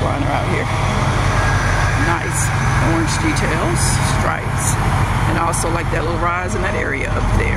Liner out here. Nice orange details, stripes, and I also like that little rise in that area up there.